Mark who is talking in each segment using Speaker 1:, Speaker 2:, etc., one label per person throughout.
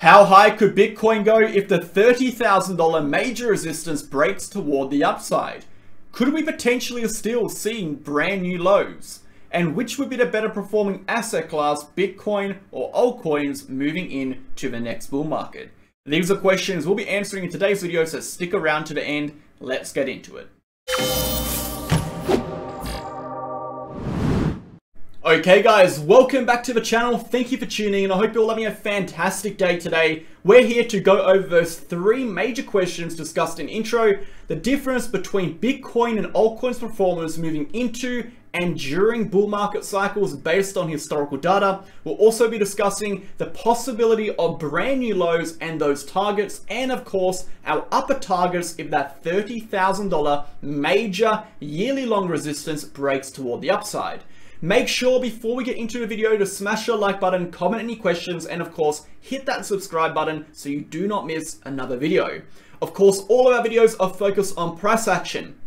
Speaker 1: How high could Bitcoin go if the $30,000 major resistance breaks toward the upside? Could we potentially still see brand new lows? And which would be the better performing asset class, Bitcoin or altcoins moving into the next bull market? These are questions we'll be answering in today's video, so stick around to the end. Let's get into it. Okay guys, welcome back to the channel. Thank you for tuning in. I hope you're all having a fantastic day today. We're here to go over those three major questions discussed in intro, the difference between Bitcoin and altcoins performance moving into and during bull market cycles based on historical data. We'll also be discussing the possibility of brand new lows and those targets, and of course, our upper targets if that $30,000 major yearly long resistance breaks toward the upside. Make sure before we get into the video to smash your like button, comment any questions, and of course, hit that subscribe button so you do not miss another video. Of course, all of our videos are focused on price action,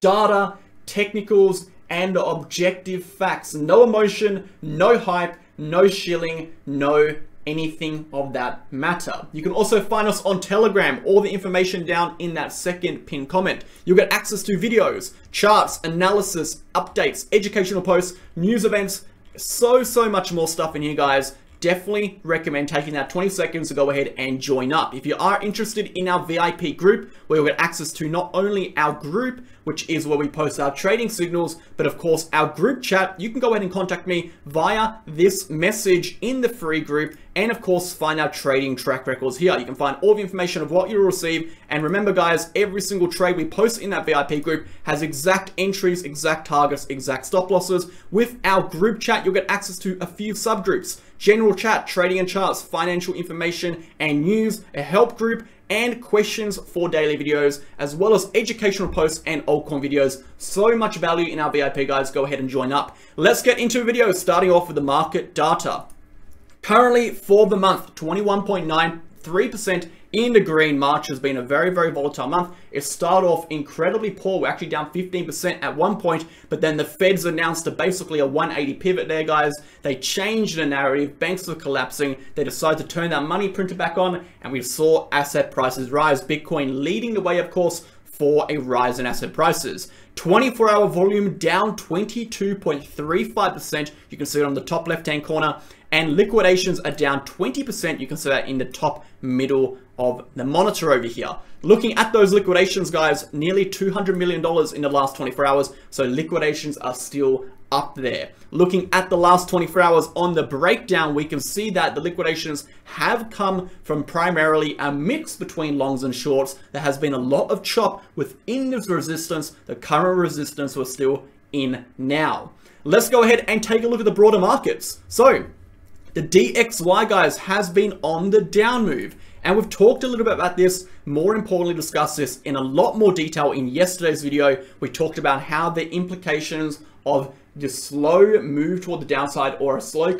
Speaker 1: data, technicals, and objective facts. No emotion, no hype, no shilling, no anything of that matter. You can also find us on Telegram, all the information down in that second pinned comment. You'll get access to videos, charts, analysis, updates, educational posts, news events, so, so much more stuff in here, guys definitely recommend taking that 20 seconds to go ahead and join up. If you are interested in our VIP group, where you'll get access to not only our group, which is where we post our trading signals, but of course our group chat, you can go ahead and contact me via this message in the free group and of course find our trading track records here. You can find all the information of what you'll receive. And remember guys, every single trade we post in that VIP group has exact entries, exact targets, exact stop losses. With our group chat, you'll get access to a few subgroups, general chat, trading and charts, financial information and news, a help group, and questions for daily videos, as well as educational posts and altcoin videos. So much value in our VIP, guys. Go ahead and join up. Let's get into a video, starting off with the market data. Currently, for the month, 21.93% in the green. March has been a very, very volatile month. It started off incredibly poor. We're actually down 15% at one point, but then the Feds announced a basically a 180 pivot there, guys. They changed the narrative. Banks were collapsing. They decided to turn that money printer back on, and we saw asset prices rise. Bitcoin leading the way, of course, for a rise in asset prices. 24 hour volume down 22.35%. You can see it on the top left hand corner and liquidations are down 20%. You can see that in the top middle of the monitor over here. Looking at those liquidations, guys, nearly $200 million in the last 24 hours. So liquidations are still up there. Looking at the last 24 hours on the breakdown, we can see that the liquidations have come from primarily a mix between longs and shorts. There has been a lot of chop within this resistance. The current resistance we're still in now. Let's go ahead and take a look at the broader markets. So the DXY, guys, has been on the down move. And we've talked a little bit about this, more importantly discussed this in a lot more detail in yesterday's video. We talked about how the implications of the slow move toward the downside or a slow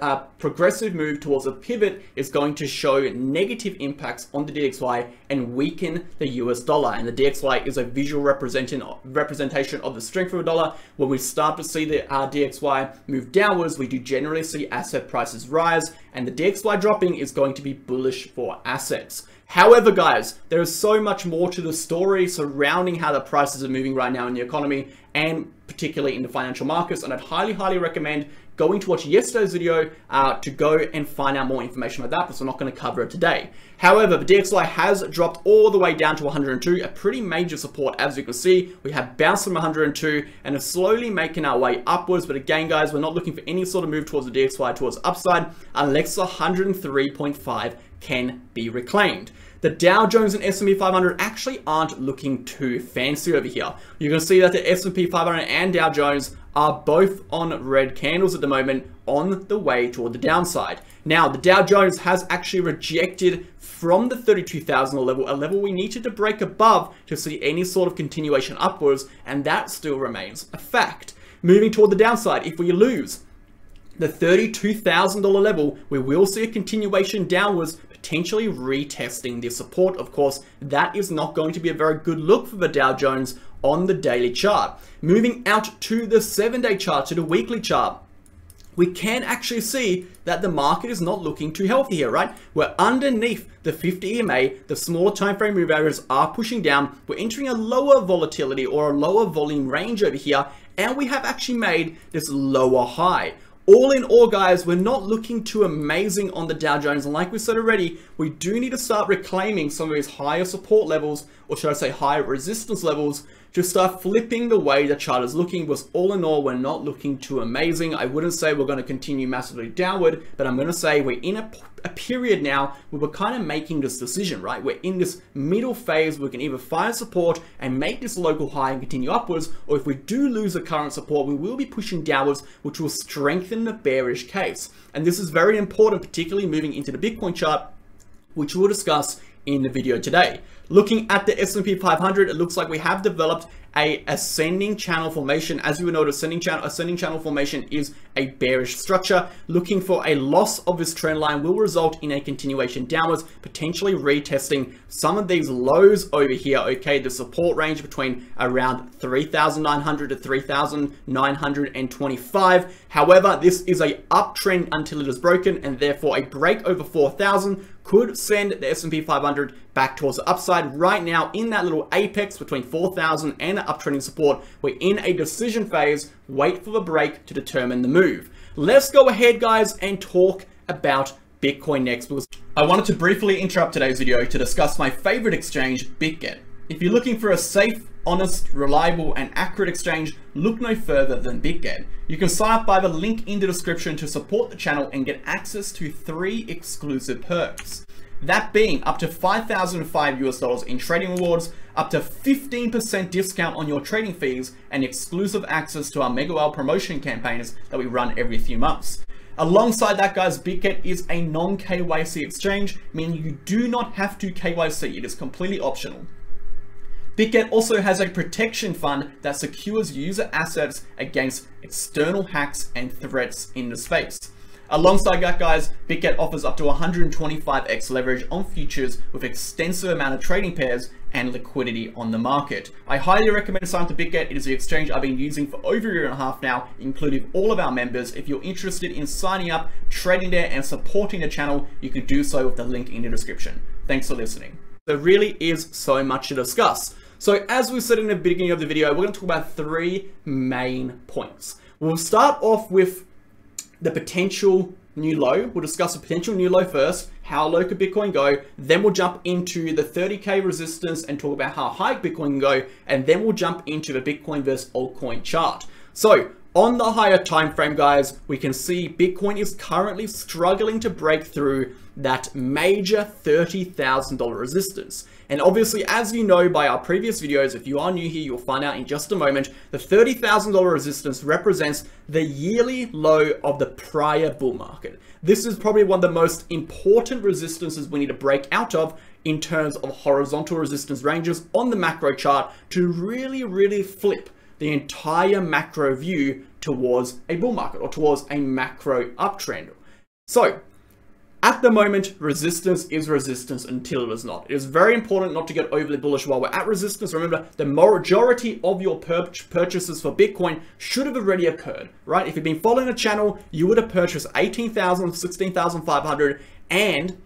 Speaker 1: uh, progressive move towards a pivot is going to show negative impacts on the DXY and weaken the US dollar. And the DXY is a visual representation of the strength of the dollar. When we start to see the uh, DXY move downwards, we do generally see asset prices rise and the DXY dropping is going to be bullish for assets. However, guys, there is so much more to the story surrounding how the prices are moving right now in the economy and particularly in the financial markets. And I'd highly, highly recommend going to watch yesterday's video uh, to go and find out more information about that, but we're not going to cover it today. However, the DXY has dropped all the way down to 102, a pretty major support. As you can see, we have bounced from 102 and are slowly making our way upwards. But again, guys, we're not looking for any sort of move towards the DXY towards upside unless 103.5 can be reclaimed. The Dow Jones and S&P 500 actually aren't looking too fancy over here. You can see that the S&P 500 and Dow Jones are both on red candles at the moment on the way toward the downside. Now, the Dow Jones has actually rejected from the 32,000 level, a level we needed to break above to see any sort of continuation upwards, and that still remains a fact. Moving toward the downside, if we lose the $32,000 level, we will see a continuation downwards, potentially retesting the support. Of course, that is not going to be a very good look for the Dow Jones on the daily chart. Moving out to the seven day chart, to the weekly chart. we can actually see that the market is not looking too healthy here, right? We're underneath the 50 EMA, the smaller time frame move are pushing down. We're entering a lower volatility or a lower volume range over here, and we have actually made this lower high. All in all, guys, we're not looking too amazing on the Dow Jones. And like we said already, we do need to start reclaiming some of these higher support levels, or should I say higher resistance levels, to start flipping the way the chart is looking was all in all, we're not looking too amazing. I wouldn't say we're going to continue massively downward, but I'm going to say we're in a, a period now where we're kind of making this decision, right? We're in this middle phase. We can either find support and make this local high and continue upwards, or if we do lose the current support, we will be pushing downwards, which will strengthen the bearish case. And this is very important, particularly moving into the Bitcoin chart, which we'll discuss in the video today. Looking at the S&P 500, it looks like we have developed a ascending channel formation. As you would know, ascending channel, ascending channel formation is a bearish structure. Looking for a loss of this trend line will result in a continuation downwards, potentially retesting some of these lows over here. Okay, the support range between around 3,900 to 3,925. However, this is a uptrend until it is broken and therefore a break over 4,000 could send the S&P 500 back towards the upside. Right now, in that little apex between 4,000 and the uptrending support, we're in a decision phase. Wait for the break to determine the move. Let's go ahead, guys, and talk about Bitcoin next because I wanted to briefly interrupt today's video to discuss my favorite exchange, BitGet. If you're looking for a safe, honest, reliable, and accurate exchange, look no further than BitGet. You can sign up by the link in the description to support the channel and get access to three exclusive perks. That being up to 5,005 US dollars in trading rewards, up to 15% discount on your trading fees, and exclusive access to our Mega Whale promotion campaigns that we run every few months. Alongside that, guys, BitGet is a non-KYC exchange, meaning you do not have to KYC. It is completely optional. BitGet also has a protection fund that secures user assets against external hacks and threats in the space. Alongside that guys, BitGet offers up to 125x leverage on futures with extensive amount of trading pairs and liquidity on the market. I highly recommend signing up to BitGet. It is the exchange I've been using for over a year and a half now, including all of our members. If you're interested in signing up, trading there, and supporting the channel, you can do so with the link in the description. Thanks for listening. There really is so much to discuss. So as we said in the beginning of the video, we're going to talk about three main points. We'll start off with the potential new low. We'll discuss a potential new low first, how low could Bitcoin go, then we'll jump into the 30k resistance and talk about how high Bitcoin can go, and then we'll jump into the Bitcoin versus altcoin chart. So on the higher time frame, guys, we can see Bitcoin is currently struggling to break through that major $30,000 resistance. And obviously, as you know by our previous videos, if you are new here, you'll find out in just a moment, the $30,000 resistance represents the yearly low of the prior bull market. This is probably one of the most important resistances we need to break out of in terms of horizontal resistance ranges on the macro chart to really, really flip the entire macro view towards a bull market or towards a macro uptrend. So at the moment, resistance is resistance until it is not. It is very important not to get overly bullish while we're at resistance. Remember, the majority of your pur purchases for Bitcoin should have already occurred, right? If you've been following the channel, you would have purchased 18,000, 16,500, and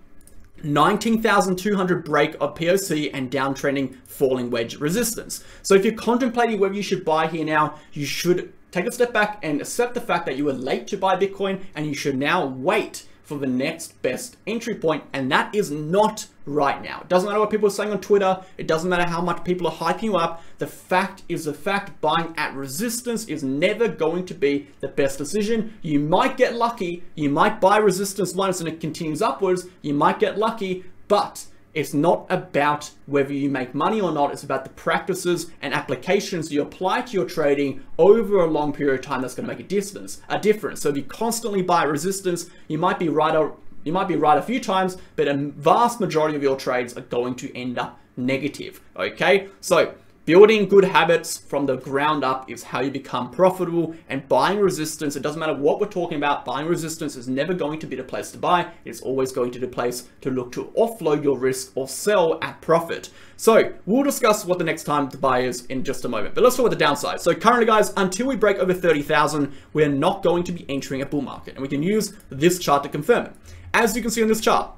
Speaker 1: 19,200 break of POC and downtrending falling wedge resistance. So if you're contemplating whether you should buy here now, you should take a step back and accept the fact that you were late to buy Bitcoin and you should now wait for the next best entry point, and that is not right now. It doesn't matter what people are saying on Twitter, it doesn't matter how much people are hyping you up. The fact is the fact buying at resistance is never going to be the best decision. You might get lucky, you might buy resistance once and it continues upwards, you might get lucky, but it's not about whether you make money or not. It's about the practices and applications you apply to your trading over a long period of time that's going to make a difference. A difference. So if you constantly buy resistance, you might be right or you might be right a few times, but a vast majority of your trades are going to end up negative. Okay, so Building good habits from the ground up is how you become profitable and buying resistance, it doesn't matter what we're talking about, buying resistance is never going to be the place to buy. It's always going to be the place to look to offload your risk or sell at profit. So we'll discuss what the next time to buy is in just a moment, but let's talk about the downside. So currently guys, until we break over 30,000, we're not going to be entering a bull market and we can use this chart to confirm it. As you can see on this chart,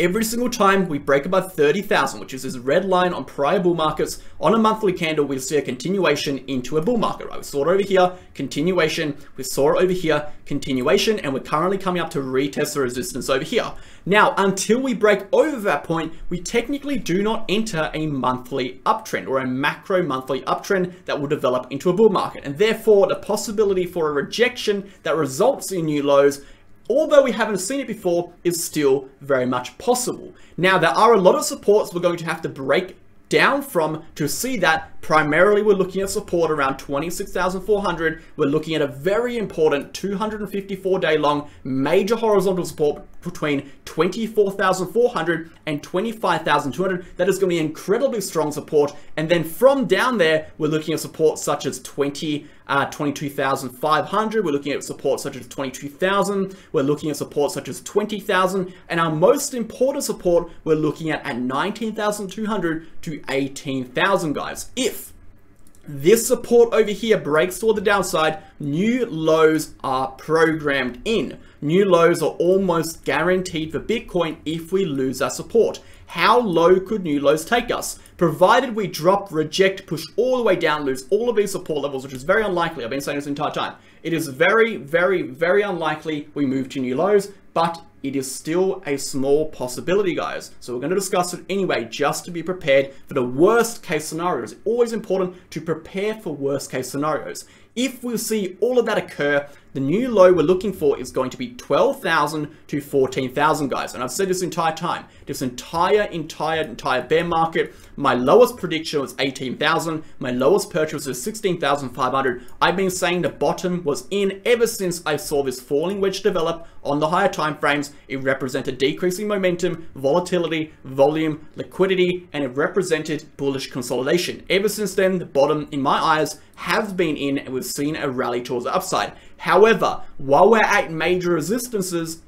Speaker 1: every single time we break above 30,000, which is this red line on prior bull markets, on a monthly candle, we'll see a continuation into a bull market, right? We saw it over here, continuation, we saw it over here, continuation, and we're currently coming up to retest the resistance over here. Now, until we break over that point, we technically do not enter a monthly uptrend or a macro monthly uptrend that will develop into a bull market. And therefore, the possibility for a rejection that results in new lows although we haven't seen it before, is still very much possible. Now, there are a lot of supports we're going to have to break down from to see that. Primarily we're looking at support around 26,400 we're looking at a very important 254 day long major horizontal support between 24,400 and 25,200 that is going to be incredibly strong support. And then from down there we're looking at support such as 20 uh, 22,500. We're looking at support such as 22,000. We're looking at support such as 20,000. And our most important support we're looking at at 19,200 to 18,000 guys. If this support over here breaks toward the downside, new lows are programmed in. New lows are almost guaranteed for Bitcoin if we lose our support. How low could new lows take us? provided we drop, reject, push all the way down, lose all of these support levels, which is very unlikely. I've been saying this entire time. It is very, very, very unlikely we move to new lows, but it is still a small possibility, guys. So we're going to discuss it anyway, just to be prepared for the worst case scenarios. It's always important to prepare for worst case scenarios. If we see all of that occur, the new low we're looking for is going to be 12,000 to 14,000 guys. And I've said this entire time, this entire, entire, entire bear market, my lowest prediction was 18,000. My lowest purchase was 16,500. I've been saying the bottom was in ever since I saw this falling wedge develop on the higher time frames. It represented decreasing momentum, volatility, volume, liquidity, and it represented bullish consolidation. Ever since then, the bottom, in my eyes, have been in and we've seen a rally towards the upside. However, while we're at major resistances,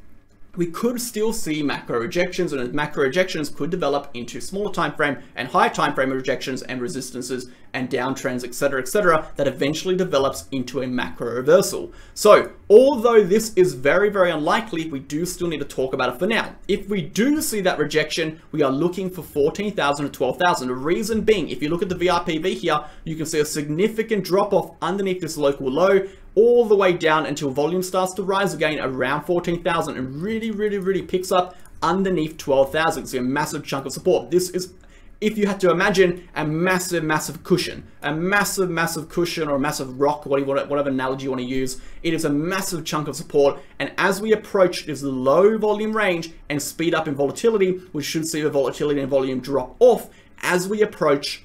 Speaker 1: we could still see macro rejections and macro rejections could develop into smaller time frame and higher time frame rejections and resistances and downtrends etc etc that eventually develops into a macro reversal. So although this is very very unlikely we do still need to talk about it for now. If we do see that rejection we are looking for 14,000 to 12,000 the reason being if you look at the VRPV here you can see a significant drop off underneath this local low all the way down until volume starts to rise again around 14,000 and really, really, really picks up underneath 12,000. So a massive chunk of support. This is, if you had to imagine, a massive, massive cushion, a massive, massive cushion or a massive rock, whatever analogy you want to use. It is a massive chunk of support. And as we approach this low volume range and speed up in volatility, we should see the volatility and volume drop off as we approach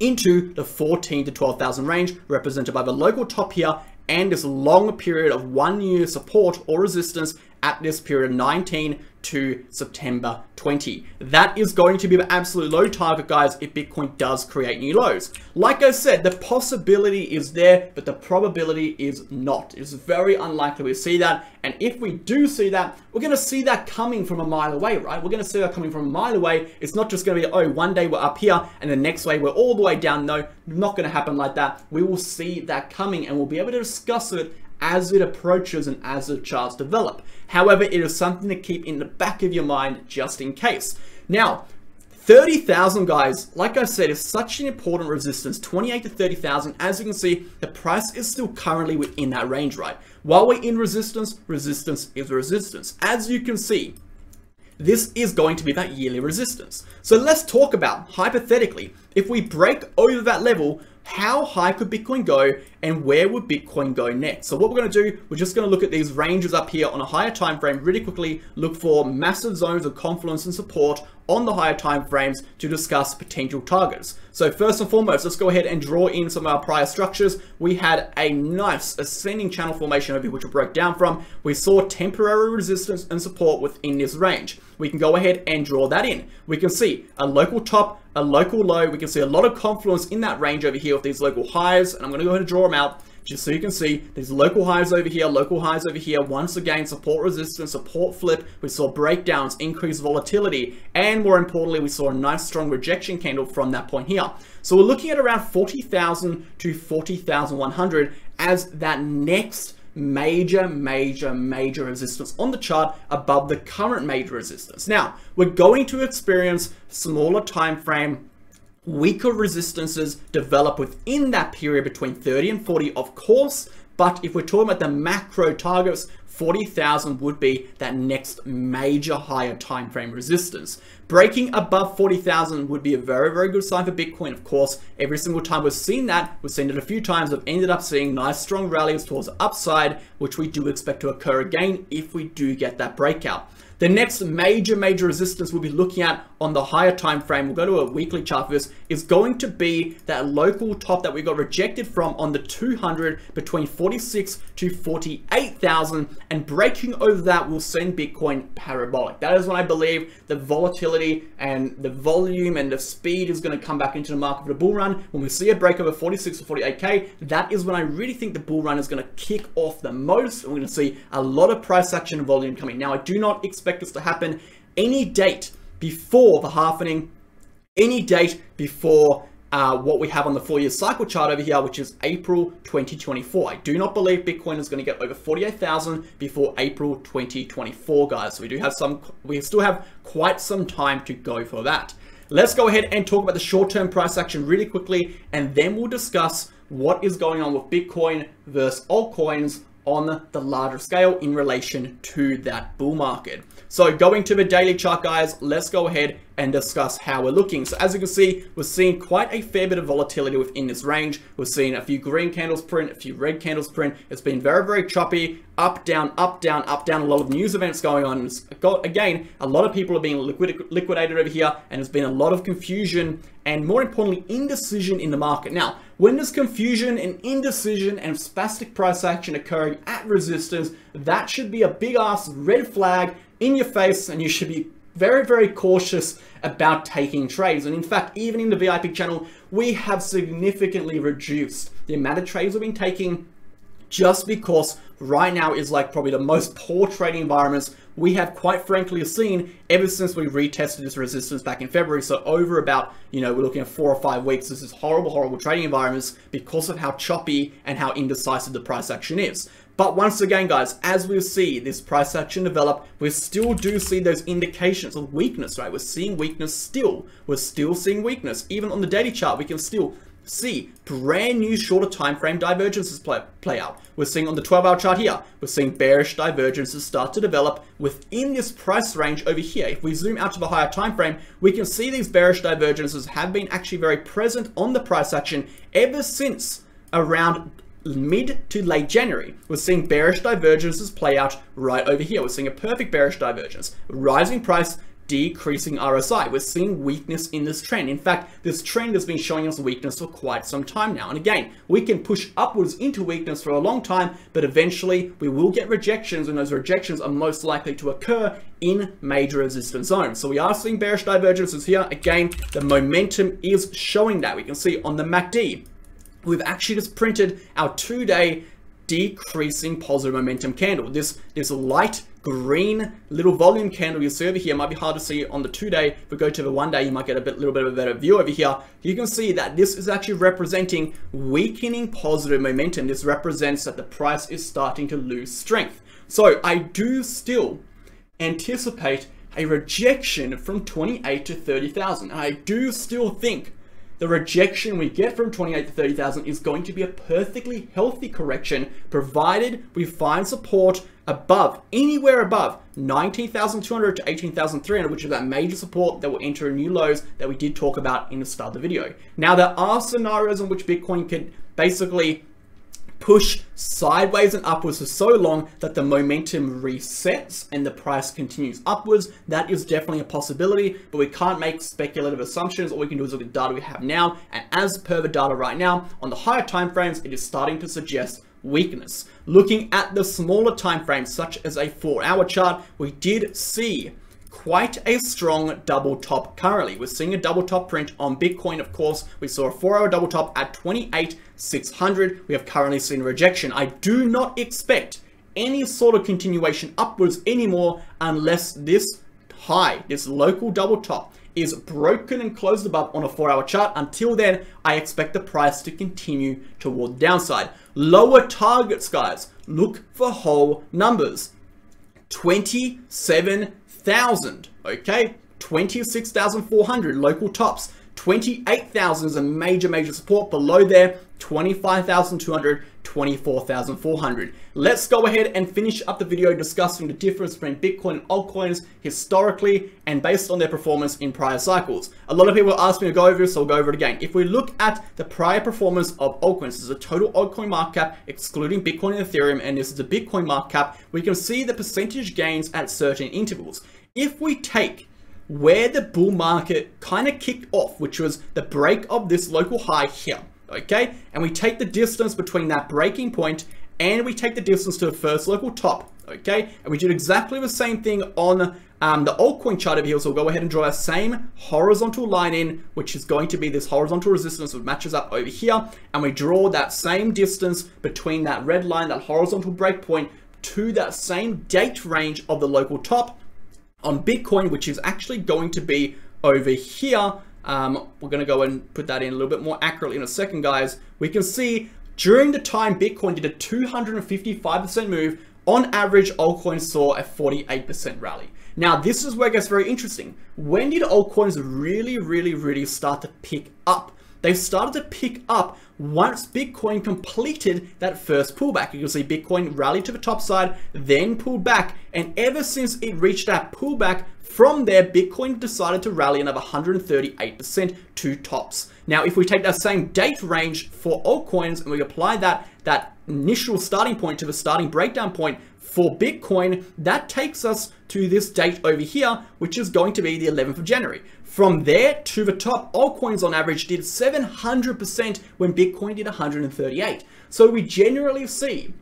Speaker 1: into the 14 to 12,000 range represented by the local top here and this long period of one year support or resistance at this period 19 to September 20. That is going to be the absolute low target, guys, if Bitcoin does create new lows. Like I said, the possibility is there, but the probability is not. It's very unlikely we see that. And if we do see that, we're going to see that coming from a mile away, right? We're going to see that coming from a mile away. It's not just going to be, oh, one day we're up here and the next way we're all the way down. No, not going to happen like that. We will see that coming and we'll be able to discuss it as it approaches and as the charts develop. However, it is something to keep in the back of your mind just in case. Now, 30,000 guys, like I said, is such an important resistance, 28 to 30,000. As you can see, the price is still currently within that range, right? While we're in resistance, resistance is resistance. As you can see, this is going to be that yearly resistance. So let's talk about, hypothetically, if we break over that level, how high could Bitcoin go and where would Bitcoin go next? So what we're going to do, we're just going to look at these ranges up here on a higher time frame really quickly, look for massive zones of confluence and support on the higher time frames to discuss potential targets. So first and foremost, let's go ahead and draw in some of our prior structures. We had a nice ascending channel formation over here, which we broke down from. We saw temporary resistance and support within this range. We can go ahead and draw that in. We can see a local top, a local low. We can see a lot of confluence in that range over here with these local highs, and I'm going to go ahead and draw them out just so you can see these local highs over here, local highs over here. Once again, support resistance, support flip. We saw breakdowns, increased volatility, and more importantly, we saw a nice strong rejection candle from that point here. So we're looking at around 40,000 to 40,100 as that next major, major, major resistance on the chart above the current major resistance. Now, we're going to experience smaller time frame weaker resistances develop within that period between 30 and 40, of course, but if we're talking about the macro targets, 40,000 would be that next major higher time frame resistance. Breaking above 40,000 would be a very, very good sign for Bitcoin. Of course, every single time we've seen that, we've seen it a few times, we've ended up seeing nice strong rallies towards the upside, which we do expect to occur again if we do get that breakout. The next major, major resistance we'll be looking at on the higher time frame, we'll go to a weekly chart for this, is going to be that local top that we got rejected from on the 200 between 46 to 48,000 and breaking over that will send Bitcoin parabolic. That is when I believe the volatility and the volume and the speed is going to come back into the market for the bull run. When we see a break over 46 or 48k, that is when I really think the bull run is going to kick off the most. We're going to see a lot of price action and volume coming. Now, I do not expect expect this to happen any date before the halvening, any date before uh, what we have on the four-year cycle chart over here, which is April 2024. I do not believe Bitcoin is going to get over 48,000 before April 2024, guys. So we do have some, we still have quite some time to go for that. Let's go ahead and talk about the short-term price action really quickly, and then we'll discuss what is going on with Bitcoin versus altcoins on the larger scale in relation to that bull market. So going to the daily chart, guys, let's go ahead and discuss how we're looking. So as you can see, we're seeing quite a fair bit of volatility within this range. We're seeing a few green candles print, a few red candles print. It's been very, very choppy, up, down, up, down, up, down. A lot of news events going on. Got, again, a lot of people are being liquid, liquidated over here, and there's been a lot of confusion and more importantly, indecision in the market. Now, when there's confusion and indecision and spastic price action occurring at resistance, that should be a big ass red flag in your face and you should be very, very cautious about taking trades. And in fact, even in the VIP channel, we have significantly reduced the amount of trades we've been taking just because right now is like probably the most poor trading environments we have quite frankly seen ever since we retested this resistance back in February. So over about, you know, we're looking at four or five weeks. This is horrible, horrible trading environments because of how choppy and how indecisive the price action is. But once again, guys, as we see this price action develop, we still do see those indications of weakness, right? We're seeing weakness still. We're still seeing weakness. Even on the daily chart, we can still see brand new shorter time frame divergences play, play out. We're seeing on the 12 hour chart here, we're seeing bearish divergences start to develop within this price range over here. If we zoom out to the higher time frame, we can see these bearish divergences have been actually very present on the price action ever since around mid to late January, we're seeing bearish divergences play out right over here. We're seeing a perfect bearish divergence. Rising price, decreasing RSI. We're seeing weakness in this trend. In fact, this trend has been showing us weakness for quite some time now. And again, we can push upwards into weakness for a long time, but eventually we will get rejections and those rejections are most likely to occur in major resistance zones. So we are seeing bearish divergences here. Again, the momentum is showing that. We can see on the MACD, we've actually just printed our two-day decreasing positive momentum candle. This, this light green little volume candle you see over here might be hard to see on the two-day. If we go to the one-day, you might get a bit, little bit of a better view over here. You can see that this is actually representing weakening positive momentum. This represents that the price is starting to lose strength. So I do still anticipate a rejection from 28 to 30,000. I do still think the rejection we get from 28 to 30,000 is going to be a perfectly healthy correction provided we find support above, anywhere above 19,200 to 18,300, which is that major support that will enter new lows that we did talk about in the start of the video. Now, there are scenarios in which Bitcoin could basically push sideways and upwards for so long that the momentum resets and the price continues upwards. That is definitely a possibility, but we can't make speculative assumptions. All we can do is look at the data we have now. And as per the data right now, on the higher time frames, it is starting to suggest weakness. Looking at the smaller time frames, such as a four hour chart, we did see quite a strong double top currently. We're seeing a double top print on Bitcoin, of course. We saw a four hour double top at 28,600. We have currently seen rejection. I do not expect any sort of continuation upwards anymore unless this high, this local double top, is broken and closed above on a four hour chart. Until then, I expect the price to continue toward the downside. Lower targets, guys. Look for whole numbers. 27,000, okay? 26,400 local tops. 28,000 is a major, major support. Below there, 25,200, 24,400. Let's go ahead and finish up the video discussing the difference between Bitcoin and altcoins historically and based on their performance in prior cycles. A lot of people ask me to go over this, so I'll go over it again. If we look at the prior performance of altcoins, this is a total altcoin market cap excluding Bitcoin and Ethereum, and this is the Bitcoin market cap, we can see the percentage gains at certain intervals. If we take where the bull market kind of kicked off, which was the break of this local high here, okay? And we take the distance between that breaking point and we take the distance to the first local top, okay? And we did exactly the same thing on um, the altcoin chart over here. So we'll go ahead and draw our same horizontal line in, which is going to be this horizontal resistance which matches up over here. And we draw that same distance between that red line, that horizontal breakpoint, to that same date range of the local top on Bitcoin, which is actually going to be over here um, we're going to go and put that in a little bit more accurately in a second, guys. We can see during the time Bitcoin did a 255% move, on average, altcoins saw a 48% rally. Now, this is where it gets very interesting. When did altcoins really, really, really start to pick up? They started to pick up once Bitcoin completed that first pullback. You can see Bitcoin rallied to the top side, then pulled back, and ever since it reached that pullback, from there, Bitcoin decided to rally another 138% to tops. Now, if we take that same date range for altcoins and we apply that, that initial starting point to the starting breakdown point for Bitcoin, that takes us to this date over here, which is going to be the 11th of January. From there to the top, altcoins on average did 700% when Bitcoin did 138. So we generally see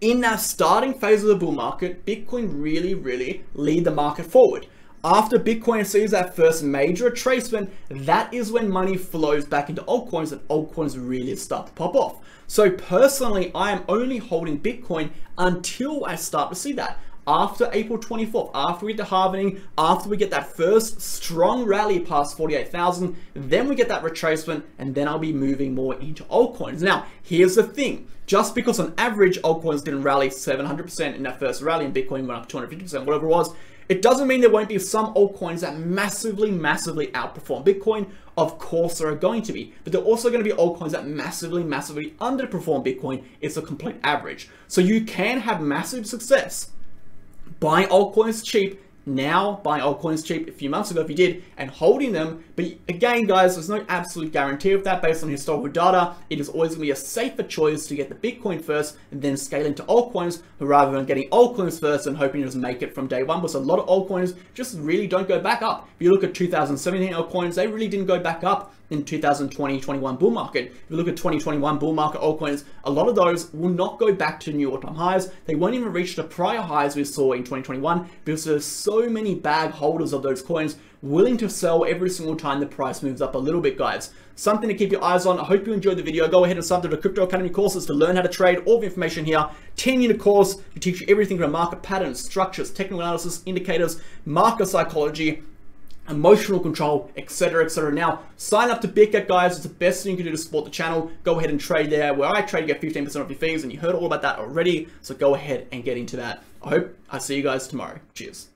Speaker 1: in that starting phase of the bull market, Bitcoin really, really lead the market forward. After Bitcoin sees that first major retracement, that is when money flows back into altcoins and altcoins really start to pop off. So personally, I am only holding Bitcoin until I start to see that after April 24th, after we get the halving, after we get that first strong rally past 48,000, then we get that retracement, and then I'll be moving more into altcoins. Now, here's the thing. Just because on average, altcoins didn't rally 700% in that first rally and Bitcoin went up 250%, whatever it was, it doesn't mean there won't be some altcoins that massively, massively outperform Bitcoin. Of course there are going to be, but there are also going to be altcoins that massively, massively underperform Bitcoin. It's a complete average. So you can have massive success buying altcoins cheap now buying altcoins cheap a few months ago if you did and holding them. But again guys there's no absolute guarantee of that based on historical data. It is always going to be a safer choice to get the bitcoin first and then scale into altcoins rather than getting altcoins first and hoping to just make it from day one. Because a lot of altcoins just really don't go back up. If you look at 2017 altcoins they really didn't go back up in 2020-21 bull market. If you look at 2021 bull market altcoins, a lot of those will not go back to new all-time highs. They won't even reach the prior highs we saw in 2021 because there's so many bag holders of those coins willing to sell every single time the price moves up a little bit, guys. Something to keep your eyes on. I hope you enjoyed the video. Go ahead and up to the Crypto Academy courses to learn how to trade. All the information here. 10-unit course. We teach you everything from market patterns, structures, technical analysis, indicators, market psychology, emotional control, etc, etc. Now, sign up to BitGet, guys. It's the best thing you can do to support the channel. Go ahead and trade there. Where I trade, you get 15% off your fees, and you heard all about that already. So go ahead and get into that. I hope I see you guys tomorrow. Cheers.